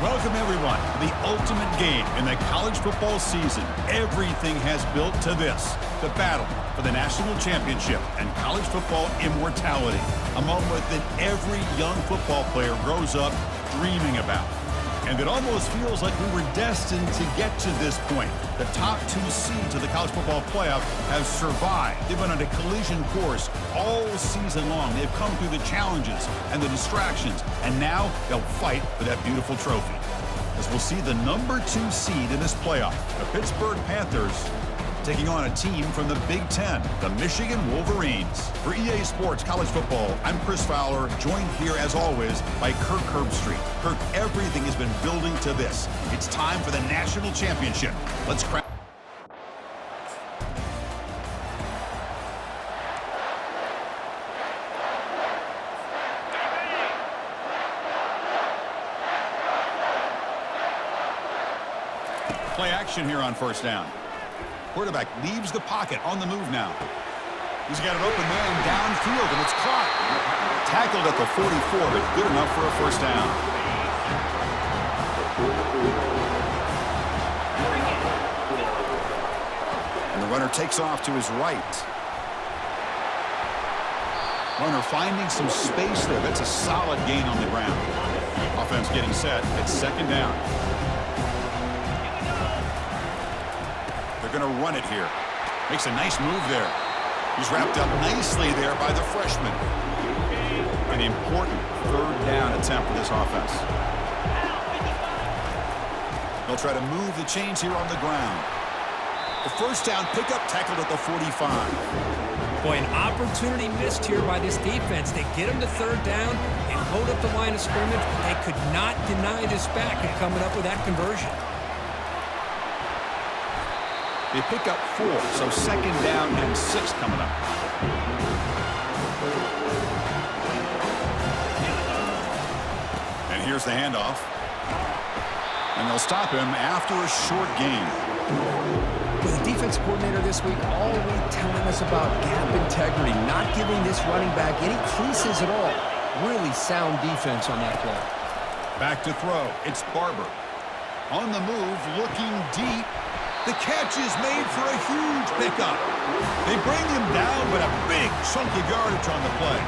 Welcome, everyone, to the ultimate game in the college football season. Everything has built to this, the battle for the national championship and college football immortality, a moment that every young football player grows up dreaming about. And it almost feels like we were destined to get to this point. The top two seeds of the college football playoff have survived. They've been on a collision course all season long. They've come through the challenges and the distractions, and now they'll fight for that beautiful trophy. As we'll see the number two seed in this playoff, the Pittsburgh Panthers taking on a team from the Big Ten, the Michigan Wolverines. For EA Sports College Football, I'm Chris Fowler, joined here as always by Kirk Herbstreit. Kirk, everything has been building to this. It's time for the national championship. Let's crack. Play action here on first down. Quarterback leaves the pocket on the move now. He's got an open man downfield, and it's caught. Tackled at the 44, but good enough for a first down. And the runner takes off to his right. Runner finding some space there. That's a solid gain on the ground. Offense getting set. It's second down. They're going to run it here. Makes a nice move there. He's wrapped up nicely there by the freshman. An important third down attempt for this offense. They'll try to move the chains here on the ground. The first down pickup tackled at the 45. Boy, an opportunity missed here by this defense. They get him to third down and hold up the line of scrimmage. They could not deny this back and coming up with that conversion. They pick up four, so second down and six coming up. And here's the handoff. And they'll stop him after a short game. With the defense coordinator this week all week telling us about gap integrity, not giving this running back any creases at all. Really sound defense on that play. Back to throw. It's Barber. On the move, looking deep. The catch is made for a huge pickup. They bring him down, but a big chunk of yardage on the play.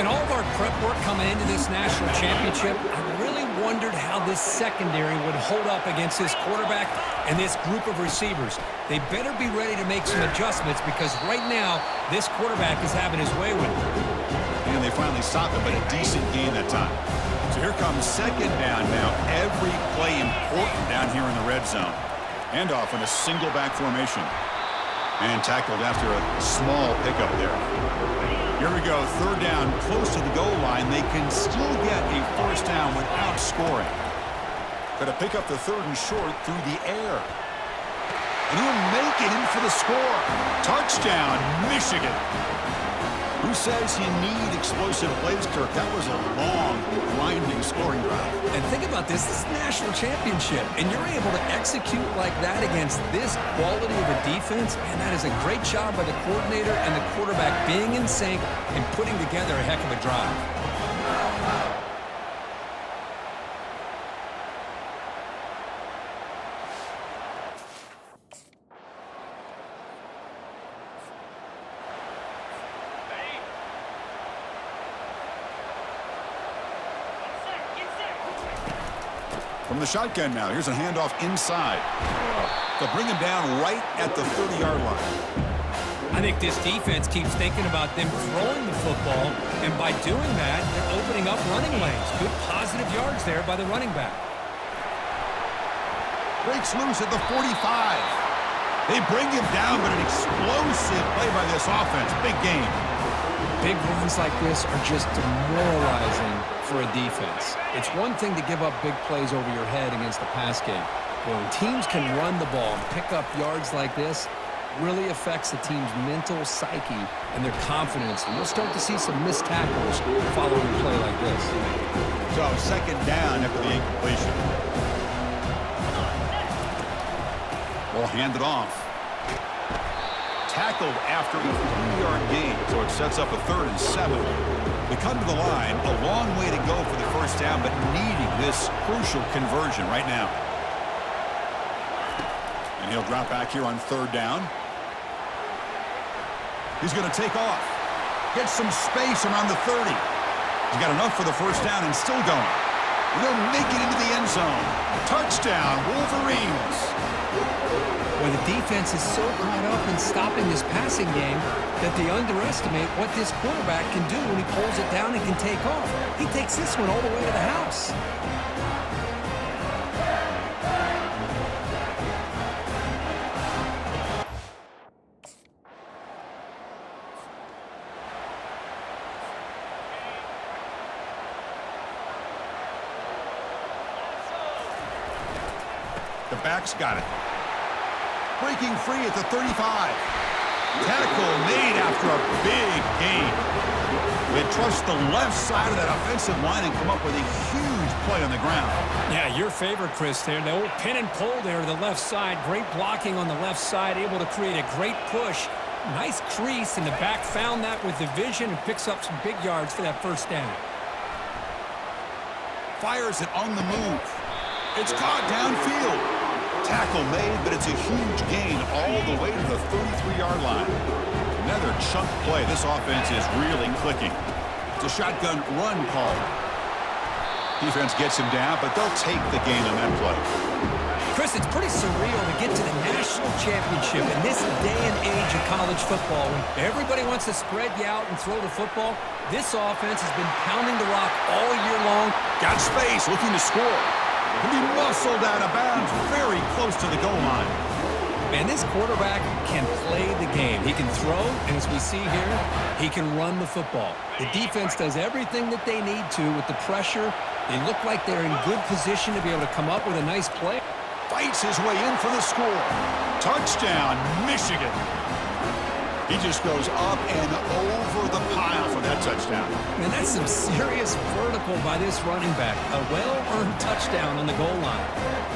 In all of our prep work coming into this national championship, I really wondered how this secondary would hold up against this quarterback and this group of receivers. They better be ready to make some adjustments because right now, this quarterback is having his way with them. And they finally stop him, but a decent gain that time. So here comes second down now. Every play important down here in the red zone. And off in a single back formation. And tackled after a small pickup there. Here we go, third down, close to the goal line. They can still get a first down without scoring. Got to pick up the third and short through the air. And he'll make it in for the score. Touchdown, Michigan. Who says you need explosive plays, Kirk? That was a long, grinding scoring drive. And think about this. This is national championship, and you're able to execute like that against this quality of a defense, and that is a great job by the coordinator and the quarterback being in sync and putting together a heck of a drive. Shotgun now, here's a handoff inside. They'll bring him down right at the 30-yard line. I think this defense keeps thinking about them throwing the football, and by doing that, they're opening up running lanes. Good positive yards there by the running back. Breaks loose at the 45. They bring him down, but an explosive play by this offense. Big game. Big runs like this are just demoralizing for a defense. It's one thing to give up big plays over your head against the pass game. But when teams can run the ball and pick up yards like this, really affects the team's mental psyche and their confidence. And you'll start to see some missed tackles following a play like this. So second down after the incompletion. hand it off. Tackled after a three-yard gain. So it sets up a third and seven. We come to the line, a long way to go for the first down, but needing this crucial conversion right now. And he'll drop back here on third down. He's going to take off. Get some space around the 30. He's got enough for the first down and still going. They'll make it into the end zone. Touchdown, Wolverines. Well, the defense is so caught up in stopping this passing game that they underestimate what this quarterback can do when he pulls it down and can take off. He takes this one all the way to the house. The back's got it. Breaking free at the 35. Tackle made after a big gain. They trust the left side of that offensive line and come up with a huge play on the ground. Yeah, your favorite, Chris, there. The old pin and pull there to the left side. Great blocking on the left side, able to create a great push. Nice crease, in the back found that with the vision and picks up some big yards for that first down. Fires it on the move. It's caught downfield. Tackle made, but it's a huge gain all the way to the 33-yard line. Another chunk play. This offense is really clicking. It's a shotgun run call. Defense gets him down, but they'll take the gain on that play. Chris, it's pretty surreal to get to the national championship in this day and age of college football. When everybody wants to spread you out and throw the football, this offense has been pounding the rock all year long. Got space, looking to score. Can be muscled out of bounds, very close to the goal line. Man, this quarterback can play the game. He can throw, and as we see here, he can run the football. The defense does everything that they need to with the pressure. They look like they're in good position to be able to come up with a nice play. Fights his way in for the score. Touchdown, Michigan. He just goes up and over the pile for that touchdown. Man, that's some serious vertical by this running back. A well-earned touchdown on the goal line.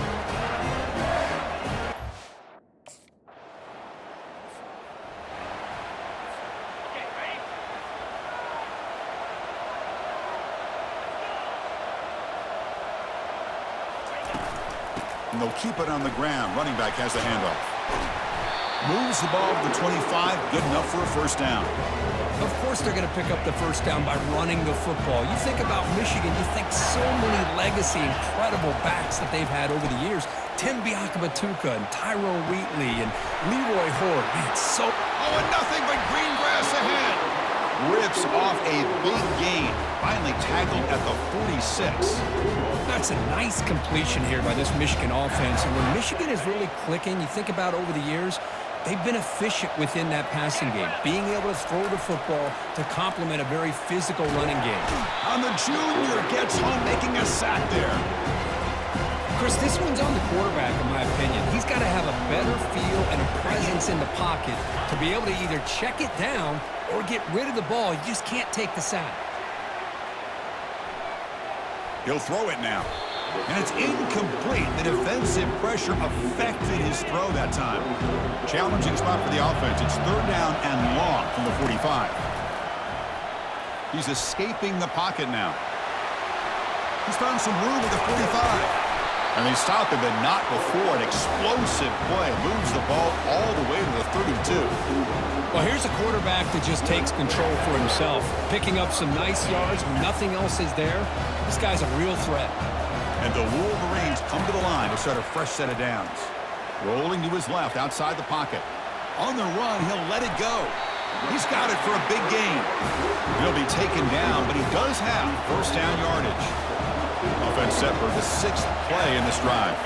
And they'll keep it on the ground. Running back has the handoff. Moves the ball to the 25. Good enough for a first down. Of course they're going to pick up the first down by running the football. You think about Michigan, you think so many legacy, incredible backs that they've had over the years. Tim Biakabatuka and Tyrone Wheatley and Leroy Hoard. Man, so... Oh, and nothing but green grass ahead. Rips off a big gain. Finally tackled at the 46. That's a nice completion here by this Michigan offense. And when Michigan is really clicking, you think about over the years, they've been efficient within that passing game, being able to throw the football to complement a very physical running game. And the junior gets home making a sack there. Chris, this one's on the quarterback, in my opinion. He's got to have a better feel and a presence in the pocket to be able to either check it down or get rid of the ball. You just can't take the sack. He'll throw it now. And it's incomplete. The defensive pressure affected his throw that time. Challenging spot for the offense. It's third down and long from the 45. He's escaping the pocket now. He's found some room at the 45. And they stop him, but not before an explosive play. Moves the ball all the way to the 32. Well, here's a quarterback that just takes control for himself. Picking up some nice yards when nothing else is there. This guy's a real threat. And the Wolverines come to the line to start a fresh set of downs. Rolling to his left outside the pocket. On the run, he'll let it go. He's got it for a big gain. He'll be taken down, but he does have first down yardage. Offense set for the sixth play in this drive.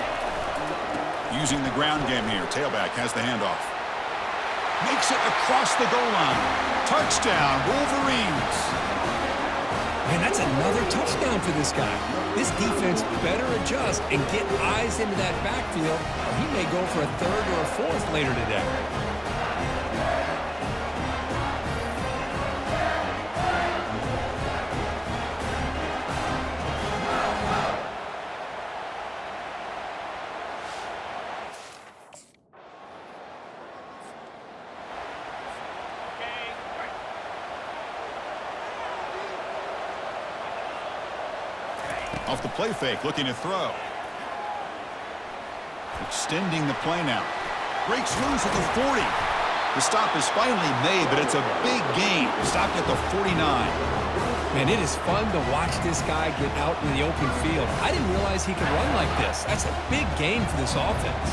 Using the ground game here. Tailback has the handoff. Makes it across the goal line. Touchdown, Wolverines. Man, that's another touchdown for this guy. This defense better adjust and get eyes into that backfield, or he may go for a third or a fourth later today. Off the play fake, looking to throw. Extending the play now. Breaks loose at the 40. The stop is finally made, but it's a big gain. Stopped at the 49. Man, it is fun to watch this guy get out in the open field. I didn't realize he could run like this. That's a big gain for this offense.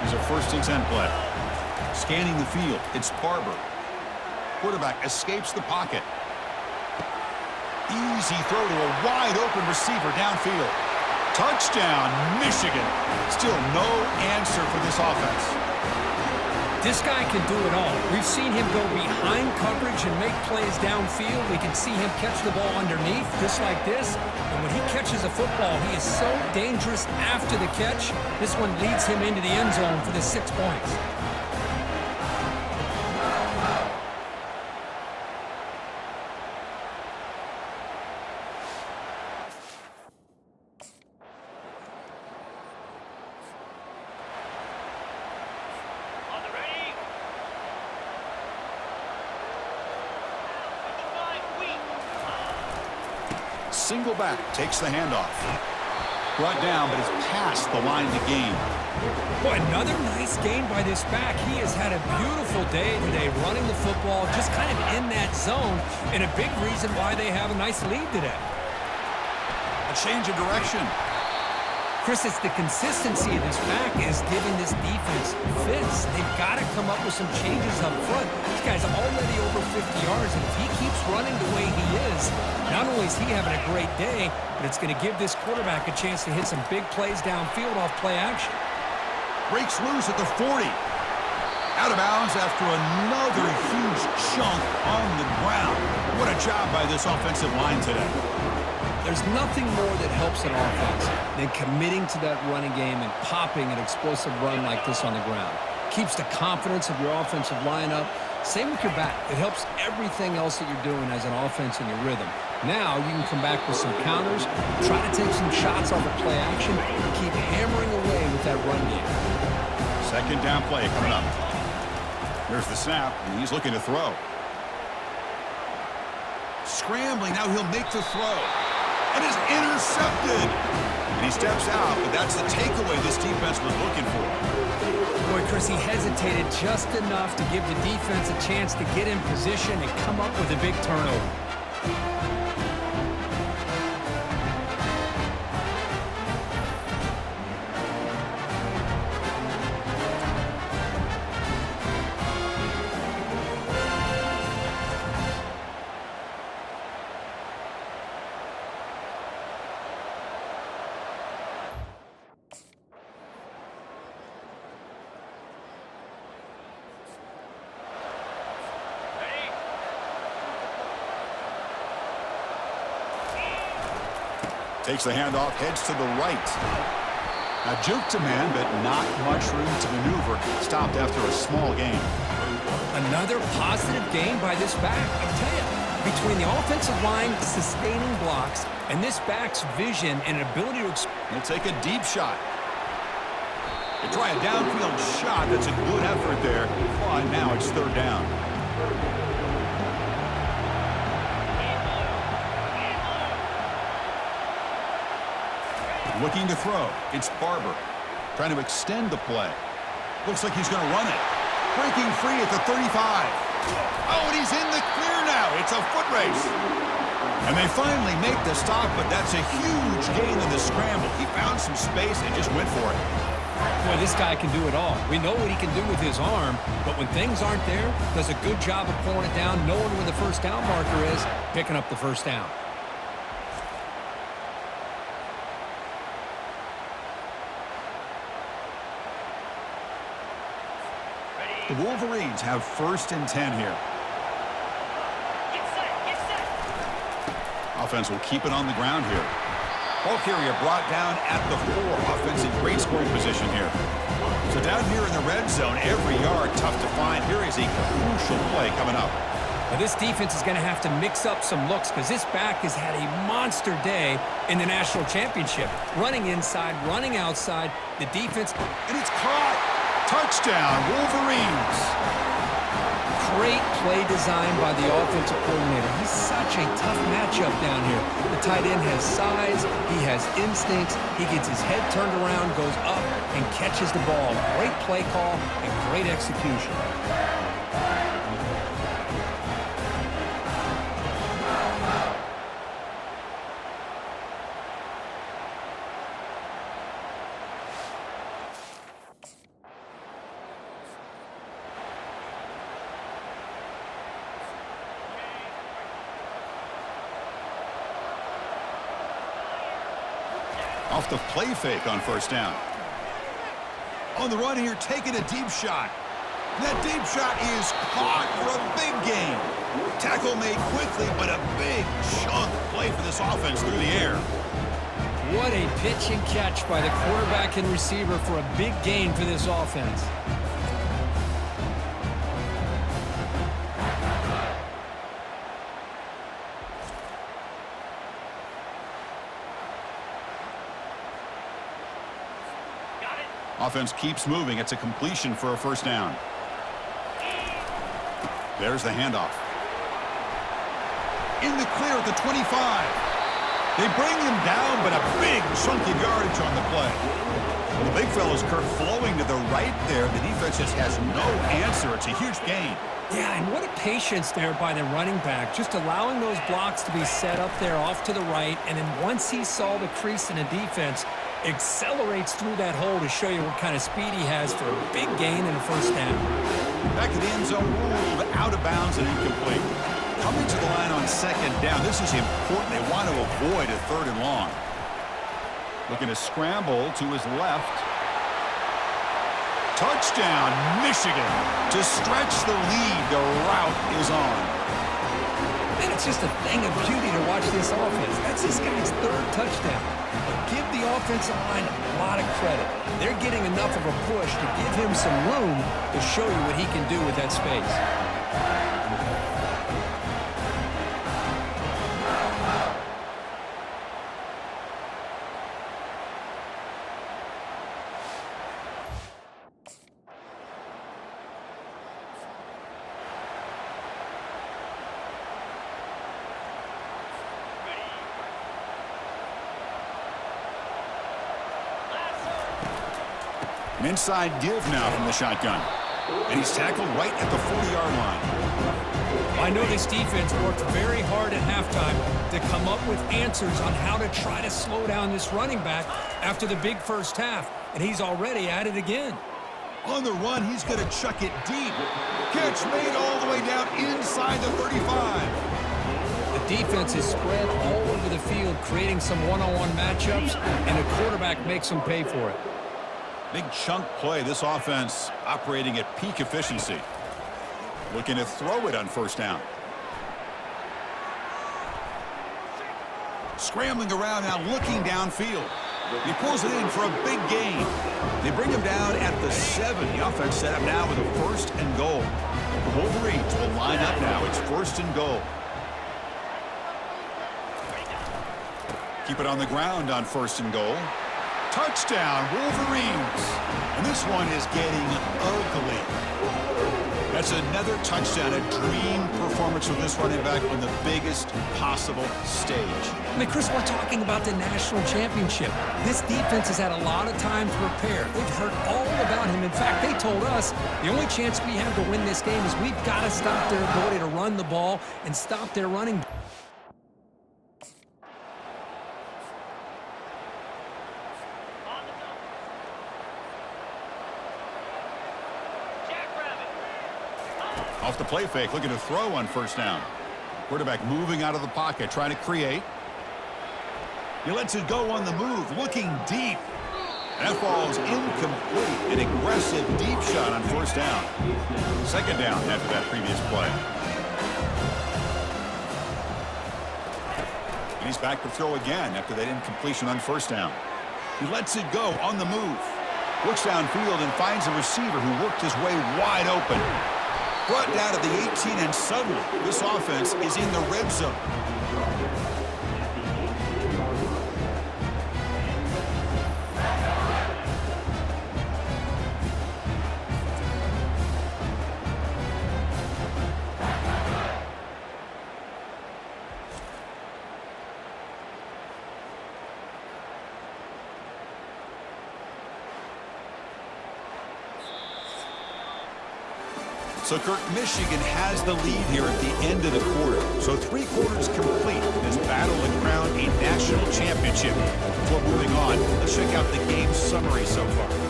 Here's a first and 10 play. Scanning the field, it's Barber. Quarterback escapes the pocket. Easy throw to a wide-open receiver downfield. Touchdown, Michigan. Still no answer for this offense. This guy can do it all. We've seen him go behind coverage and make plays downfield. We can see him catch the ball underneath, just like this. And when he catches a football, he is so dangerous after the catch. This one leads him into the end zone for the six points. Single back, takes the handoff. Brought down, but it's past the line to gain. Boy, another nice game by this back. He has had a beautiful day today running the football, just kind of in that zone, and a big reason why they have a nice lead today. A change of direction. Chris, it's the consistency of this back is giving this defense fits. They've got to come up with some changes up front. This guy's already over 50 yards, and if he keeps running the way he is, not only is he having a great day, but it's going to give this quarterback a chance to hit some big plays downfield off play action. Breaks loose at the 40. Out of bounds after another huge chunk on the ground. What a job by this offensive line today. There's nothing more that helps an offense than committing to that running game and popping an explosive run like this on the ground. Keeps the confidence of your offensive lineup. Same with your back. It helps everything else that you're doing as an offense in your rhythm. Now you can come back with some counters, try to take some shots off of play action, and keep hammering away with that run game. Second down play coming up. There's the snap, and he's looking to throw. Scrambling, now he'll make the throw and is intercepted. And he steps out, but that's the takeaway this defense was looking for. Boy, Chris, he hesitated just enough to give the defense a chance to get in position and come up with a big turnover. Takes the handoff, heads to the right. A juke to man, but not much room to maneuver. Stopped after a small gain. Another positive gain by this back. I tell you, between the offensive line sustaining blocks and this back's vision and ability to... He'll take a deep shot. They try a downfield shot. That's a good effort there. Well, now it's third down. Looking to throw. It's Barber. Trying to extend the play. Looks like he's going to run it. Breaking free at the 35. Oh, and he's in the clear now. It's a foot race. And they finally make the stop, but that's a huge gain in the scramble. He found some space and just went for it. Boy, this guy can do it all. We know what he can do with his arm, but when things aren't there, does a good job of pulling it down, knowing where the first down marker is, picking up the first down. The Wolverines have first and 10 here. Get set, get set. Offense will keep it on the ground here. Ball carrier brought down at the four. Offense in great scoring position here. So down here in the red zone, every yard tough to find. Here is a crucial play coming up. Now, this defense is going to have to mix up some looks because this back has had a monster day in the national championship. Running inside, running outside. The defense, And it's caught. Touchdown, Wolverines. Great play design by the offensive coordinator. He's such a tough matchup down here. The tight end has size, he has instincts, he gets his head turned around, goes up, and catches the ball. Great play call and great execution. Off the play fake on first down. On the run here, taking a deep shot. That deep shot is caught for a big gain. Tackle made quickly, but a big chunk play for this offense through the air. What a pitch and catch by the quarterback and receiver for a big gain for this offense. Offense keeps moving. It's a completion for a first down. There's the handoff. In the clear at the 25. They bring him down, but a big chunky yardage on the play. The big fellow's Kirk flowing to the right there. The defense just has no answer. It's a huge gain. Yeah, and what a patience there by the running back, just allowing those blocks to be set up there off to the right, and then once he saw the crease in the defense, accelerates through that hole to show you what kind of speed he has for a big gain and a first down. Back at the end zone, ruled out of bounds and incomplete. Coming to the line on second down. This is important. They want to avoid a third and long. Looking to scramble to his left. Touchdown, Michigan. To stretch the lead, the rout is on. And it's just a thing of beauty to watch this offense. That's this guy's third touchdown. Give the offensive line a lot of credit. They're getting enough of a push to give him some room to show you what he can do with that space. An inside give now from the shotgun. And he's tackled right at the 40-yard line. I know this defense worked very hard at halftime to come up with answers on how to try to slow down this running back after the big first half, and he's already at it again. On the run, he's going to chuck it deep. Catch made all the way down inside the 35. The defense is spread all over the field, creating some one-on-one matchups, and the quarterback makes them pay for it. Big chunk play. This offense operating at peak efficiency. Looking to throw it on first down. Scrambling around now, looking downfield. He pulls it in for a big gain. They bring him down at the seven. The offense set up now with a first and goal. The Wolverines will line up now. It's first and goal. Keep it on the ground on first and goal. Touchdown, Wolverines. And this one is getting ugly. That's another touchdown, a dream performance from this running back on the biggest possible stage. I mean, Chris, we're talking about the national championship. This defense has had a lot of time to prepare. They've heard all about him. In fact, they told us the only chance we have to win this game is we've got to stop their ability to run the ball and stop their running. On the go. Jackrabbit. The play fake, looking to throw on first down. Quarterback moving out of the pocket, trying to create. He lets it go on the move, looking deep. That ball is incomplete. An aggressive deep shot on first down. Second down after that previous play. And he's back to throw again after that incompletion on first down. He lets it go on the move. Looks downfield and finds a receiver who worked his way wide open. Brought down to the 18, and suddenly this offense is in the red zone. So, Kirk, Michigan has the lead here at the end of the quarter. So three quarters complete in this battle to crown a national championship. Before moving on, let's check out the game summary so far.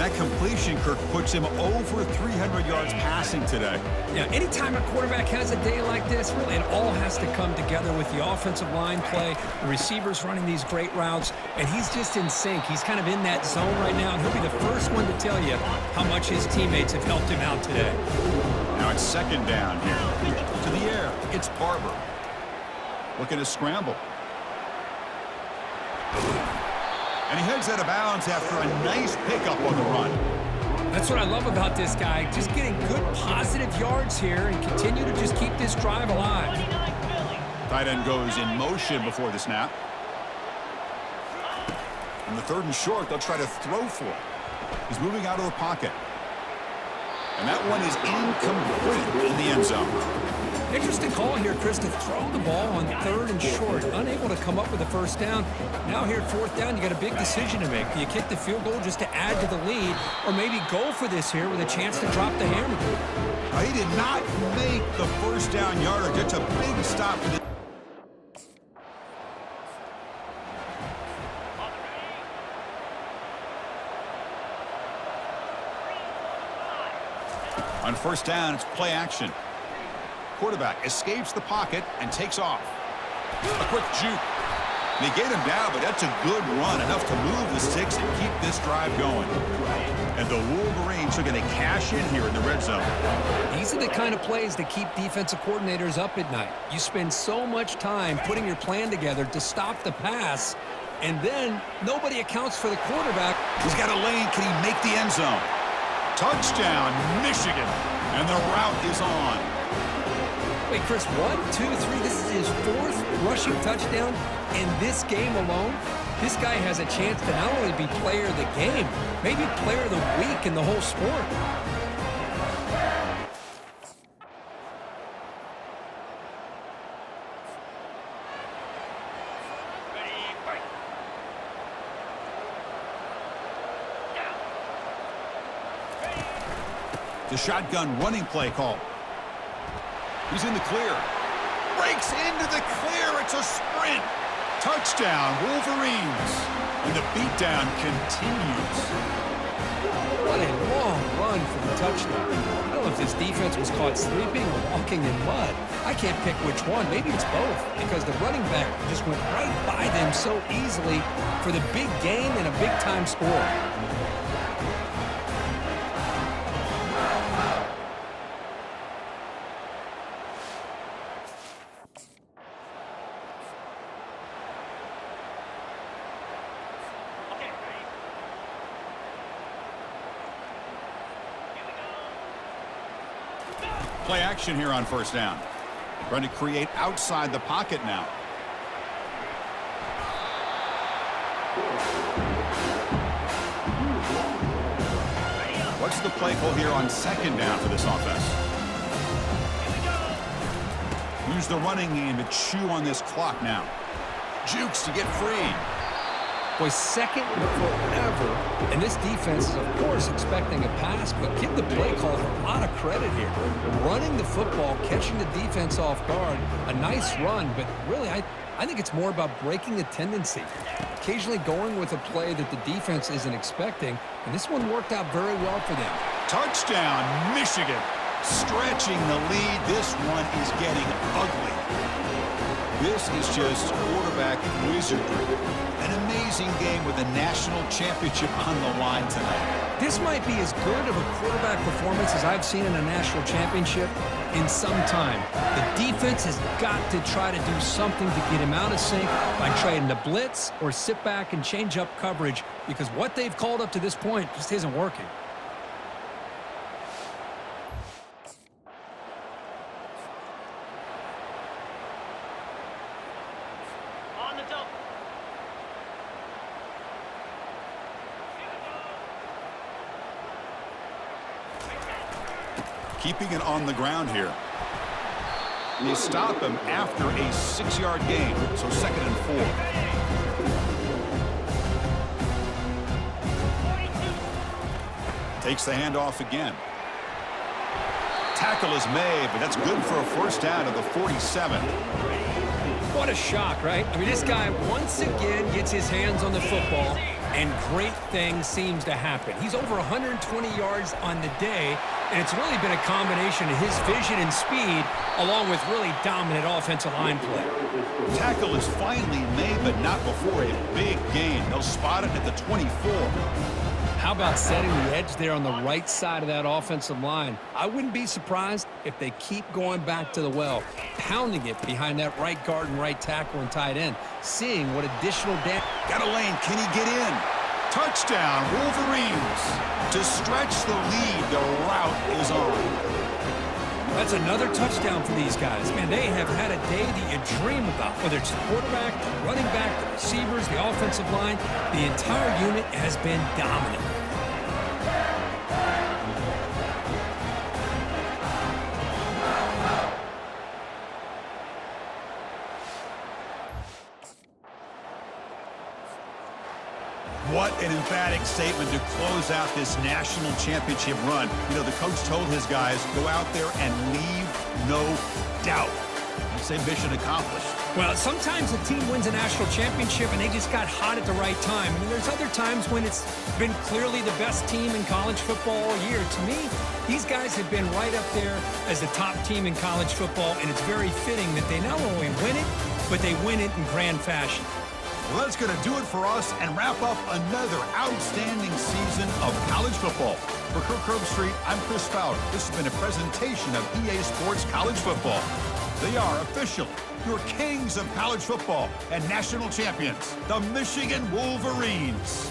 That completion, Kirk, puts him over 300 yards passing today. Yeah, anytime a quarterback has a day like this, really it all has to come together with the offensive line play, the receivers running these great routes, and he's just in sync. He's kind of in that zone right now, and he'll be the first one to tell you how much his teammates have helped him out today. Now it's second down here. To the air, it's Barber. Looking to scramble. And he heads out of bounds after a nice pickup on the run. That's what I love about this guy. Just getting good positive yards here and continue to just keep this drive alive. Tight end goes in motion before the snap. And the third and short, they'll try to throw for it. He's moving out of the pocket. And that one is incomplete in the end zone. Interesting call here, Chris, to throw the ball on third and short. Unable to come up with a first down. Now here at fourth down, you got a big decision to make. Do you kick the field goal just to add to the lead, or maybe go for this here with a chance to drop the hammer? He did not make the first down yardage. It's a big stop for the On first down, it's play action. Quarterback escapes the pocket and takes off. A quick juke. They get him down, but that's a good run, enough to move the sticks and keep this drive going. And the Wolverines are going to cash in here in the red zone. These are the kind of plays that keep defensive coordinators up at night. You spend so much time putting your plan together to stop the pass, and then nobody accounts for the quarterback. He's got a lane. Can he make the end zone? Touchdown, Michigan. And the rout is on. Wait, Chris, one, two, three. This is his fourth rushing touchdown in this game alone. This guy has a chance to not only be player of the game, maybe player of the week in the whole sport. The shotgun running play call. He's in the clear. Breaks into the clear. It's a sprint. Touchdown, Wolverines. And the beatdown continues. What a long run for the touchdown. I don't know if this defense was caught sleeping or walking in mud. I can't pick which one. Maybe it's both because the running back just went right by them so easily for the big gain and a big-time score. Action here on first down. Trying to create outside the pocket now. What's the play call here on second down for this offense? Use the running game to chew on this clock now. Jukes to get free. Boy, second forever. And this defense is, of course, expecting a pass, but give the play caller a lot of credit here. Running the football, catching the defense off guard, a nice run, but really, I, I think it's more about breaking a tendency. Occasionally going with a play that the defense isn't expecting, and this one worked out very well for them. Touchdown, Michigan. Stretching the lead. This one is getting ugly. This is just quarterback wizardry. An amazing game with a national championship on the line tonight. This might be as good of a quarterback performance as I've seen in a national championship in some time. The defense has got to try to do something to get him out of sync by trying to blitz or sit back and change up coverage because what they've called up to this point just isn't working. Keeping it on the ground here. They stop him after a six-yard gain, so second and four. Takes the handoff again. tackle is made, but that's good for a first down of the 47. What a shock, right? I mean, this guy once again gets his hands on the football, and great things seems to happen. He's over 120 yards on the day, and it's really been a combination of his vision and speed along with really dominant offensive line play. Tackle is finally made, but not before a big gain. They'll spot it at the 24. How about setting the edge there on the right side of that offensive line? I wouldn't be surprised if they keep going back to the well, pounding it behind that right guard and right tackle and tight end, seeing what additional damage. Got a lane. Can he get in? Touchdown, Wolverines. To stretch the lead, the rout is on. That's another touchdown for these guys. Man, they have had a day that you dream about, whether it's the quarterback, the running back, the receivers, the offensive line. The entire unit has been dominant. Emphatic statement to close out this national championship run. You know, the coach told his guys, go out there and leave no doubt. Say mission accomplished. Well, sometimes a team wins a national championship and they just got hot at the right time. I mean, there's other times when it's been clearly the best team in college football all year. To me, these guys have been right up there as the top team in college football, and it's very fitting that they not only win it, but they win it in grand fashion. Well, that's going to do it for us and wrap up another outstanding season of college football. For Kirk Herbstreit, I'm Chris Fowler. This has been a presentation of EA Sports College Football. They are officially your kings of college football and national champions, the Michigan Wolverines.